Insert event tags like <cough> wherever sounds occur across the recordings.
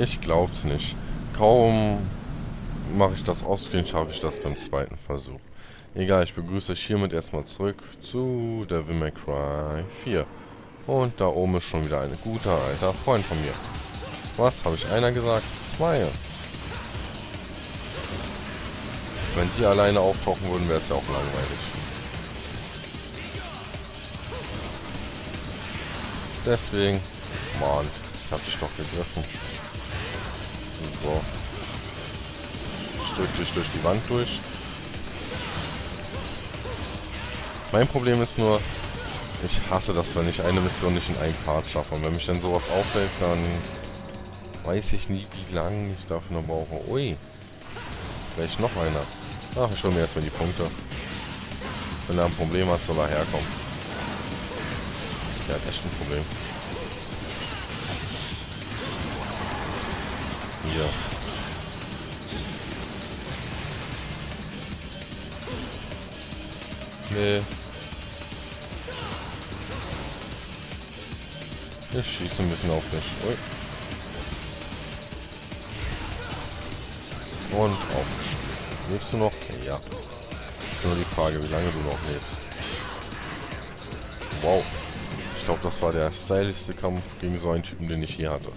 Ich glaub's nicht. Kaum mache ich das ausgehen, schaffe ich das beim zweiten Versuch. Egal, ich begrüße euch hiermit erstmal zurück zu Devil May Cry 4. Und da oben ist schon wieder ein guter alter Freund von mir. Was, habe ich einer gesagt? Zwei. Wenn die alleine auftauchen würden, wäre es ja auch langweilig. Deswegen, Mann, ich hab dich doch gegriffen. So. Stück dich durch die Wand durch. Mein Problem ist nur, ich hasse das, wenn ich eine Mission nicht in einem Part schaffe. Und wenn mich dann sowas auffällt, dann weiß ich nie, wie lange ich dafür noch brauche. Ui. Gleich noch einer. Ach, ich hole mir erstmal die Punkte. Wenn er ein Problem hat, soll er herkommen. Der hat echt ein Problem. Hier. Nee. Ich schieße ein bisschen auf dich. Ui. Und aufgeschmissen. Lebst du noch? Ja. Ist nur die Frage, wie lange du noch lebst. Wow. Ich glaube, das war der stylischste Kampf gegen so einen Typen, den ich hier hatte.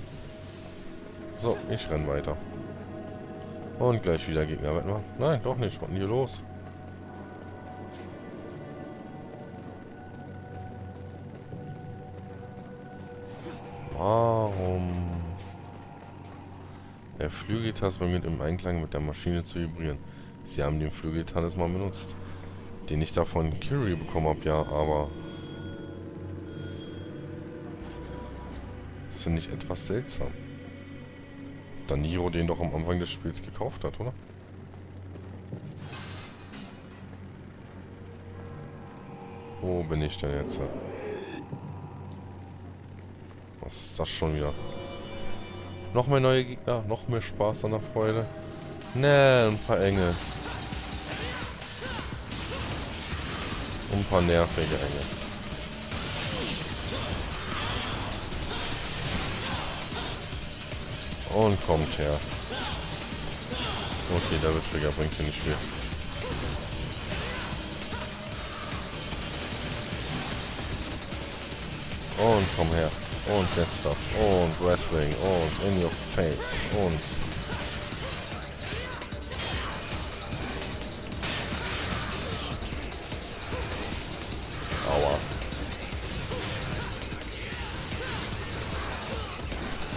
So, ich renn weiter. Und gleich wieder Gegner. Nein, doch nicht. Was denn hier los? Warum? Der Flügeltalisman im Einklang mit der Maschine zu vibrieren. Sie haben den Flügeltalisman benutzt, den ich davon Curie bekommen habe, ja, aber... Das finde ich etwas seltsam. Da Niro den doch am Anfang des Spiels gekauft hat, oder? Wo bin ich denn jetzt? Was ist das schon wieder? Noch mehr neue Gegner, noch mehr Spaß an der Freude. Ne, ein paar Engel. Und ein paar nervige Engel. Und kommt her. Okay, der Trigger bringt hier nicht viel. Und komm her. Und jetzt das. Und Wrestling. Und in your face. Und... Aua.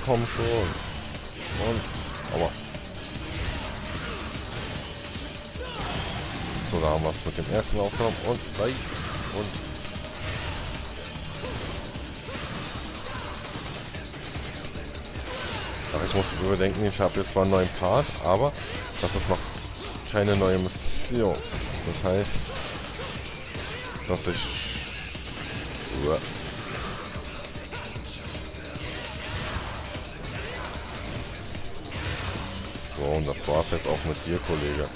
Komm schon. Und... Aua. So, da haben wir es mit dem ersten aufgenommen. Und... Und... Ach, ich muss überdenken, ich habe jetzt zwar einen neuen Part, aber das ist noch keine neue Mission. Das heißt, dass ich... So, und das war's jetzt auch mit dir, Kollege.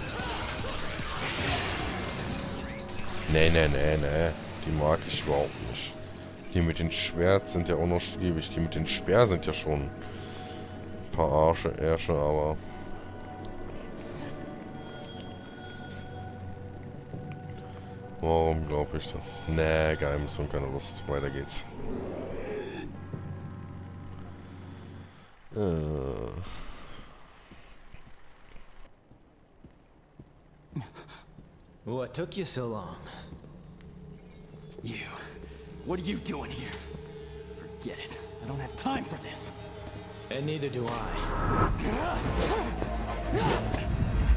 Nee, nee, nee, nee. Die mag ich überhaupt nicht. Die mit den Schwert sind ja unausstehlich. Die mit den Speer sind ja schon paar Arsche, Ärsche, aber... Warum glaube ich das? Nee, Geheimnis und keine Lust. Weiter geht's. Äh. What took you so long? You. What are you doing here? Forget it. I don't have time for this. And neither do I.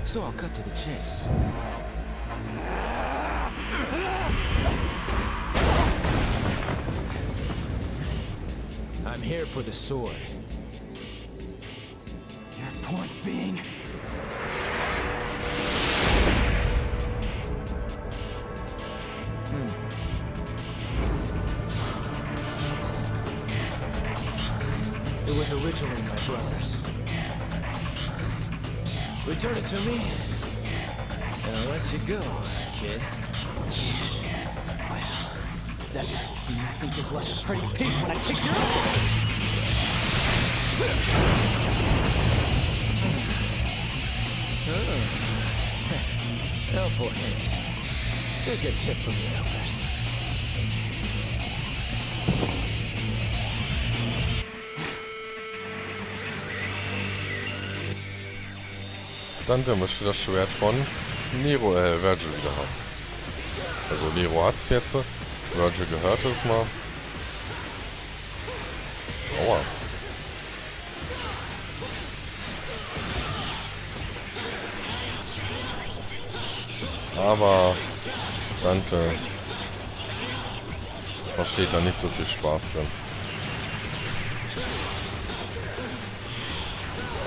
So I'll cut to the chase. I'm here for the sword. Your point being... Return it to me, and I'll let you go, kid. Well, that's how you think you're is a pretty pig when I kick your ass! <laughs> oh. Helpful hint. Take a tip from the others. Dante möchte das Schwert von Nero, äh, Virgil wieder haben. Also Nero hat's jetzt. Virgil gehört es mal. Aua. Aber Dante versteht da nicht so viel Spaß drin.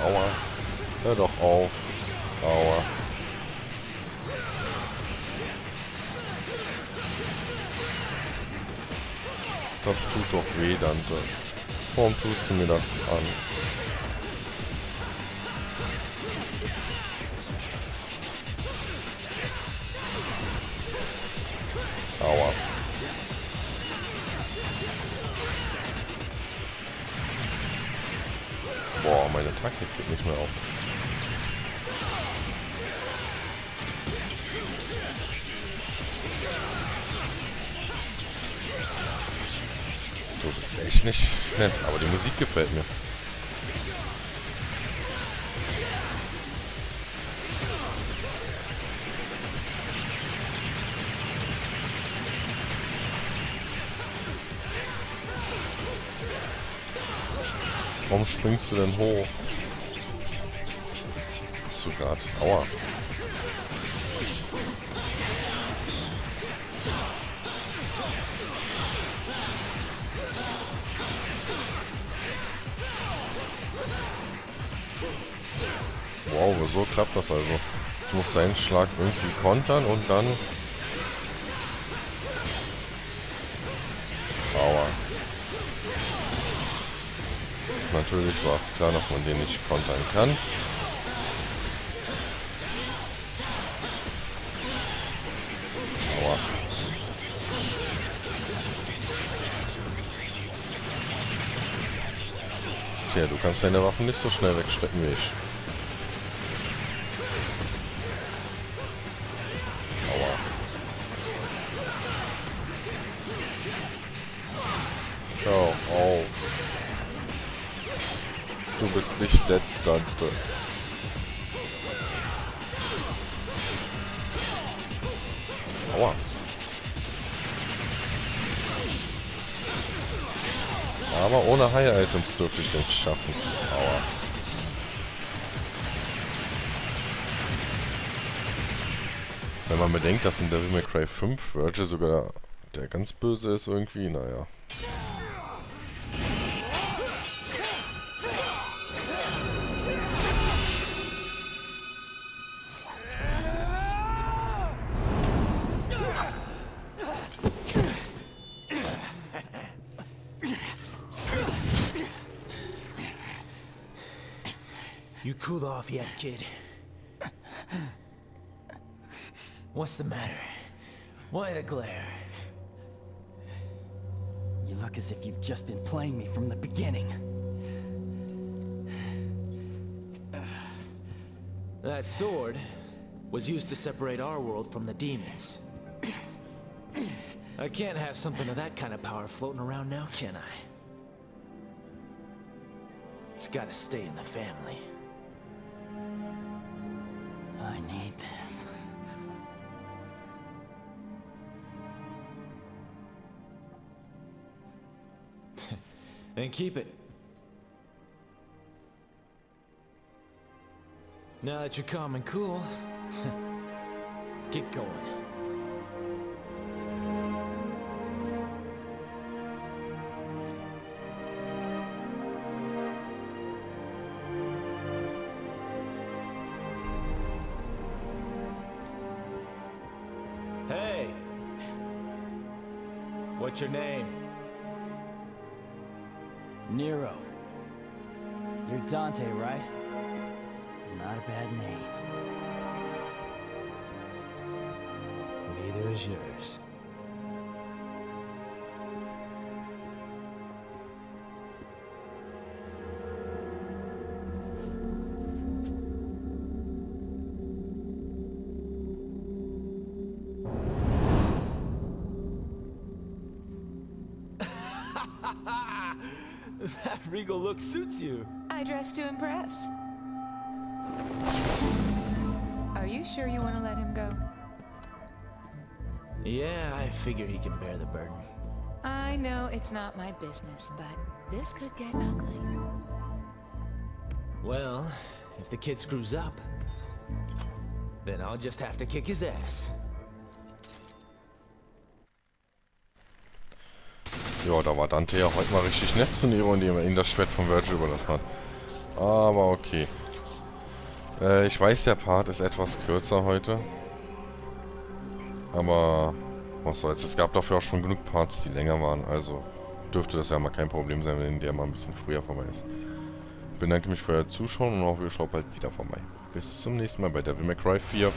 Aua. Hör doch auf. Aua. Das tut doch weh, Dante. Warum tust du mir das an? Aua. Boah, meine Taktik geht nicht mehr auf. Bist echt nicht nett, aber die Musik gefällt mir. Warum springst du denn hoch? Hast du grad? Aua. Wow, so klappt das also. Ich muss seinen Schlag irgendwie kontern und dann... Aua. Natürlich war es klar, dass man den nicht kontern kann. Tja, du kannst deine Waffen nicht so schnell wegstecken wie ich. Du bist nicht nett, Dante. Aua. Aber ohne High-Items dürfte ich den schaffen. Aua. Wenn man bedenkt, dass in Devil May Cry 5 Virgil sogar der ganz böse ist irgendwie, naja. You cooled off yet, kid? What's the matter? Why the glare? You look as if you've just been playing me from the beginning. That sword was used to separate our world from the demons. I can't have something of that kind of power floating around now, can I? It's gotta stay in the family. I need this. <laughs> Then keep it. Now that you're calm and cool, <laughs> get going. Your name? Nero. You're Dante, right? Not a bad name. Neither is yours. <laughs> regal look suits you. I dress to impress. Are you sure you want to let him go? Yeah, I figure he can bear the burden. I know it's not my business, but this could get ugly. Well, if the kid screws up, then I'll just have to kick his ass. Ja, da war Dante ja heute mal richtig nett zu Nero, indem er ihm das Schwert von Virgil überlassen hat. Aber okay. Äh, ich weiß, der Part ist etwas kürzer heute. Aber was soll's. Es gab dafür auch schon genug Parts, die länger waren. Also dürfte das ja mal kein Problem sein, wenn der mal ein bisschen früher vorbei ist. Ich bedanke mich für euer Zuschauen und hoffe, ihr schaut bald wieder vorbei. Bis zum nächsten Mal bei Devil May Cry 4.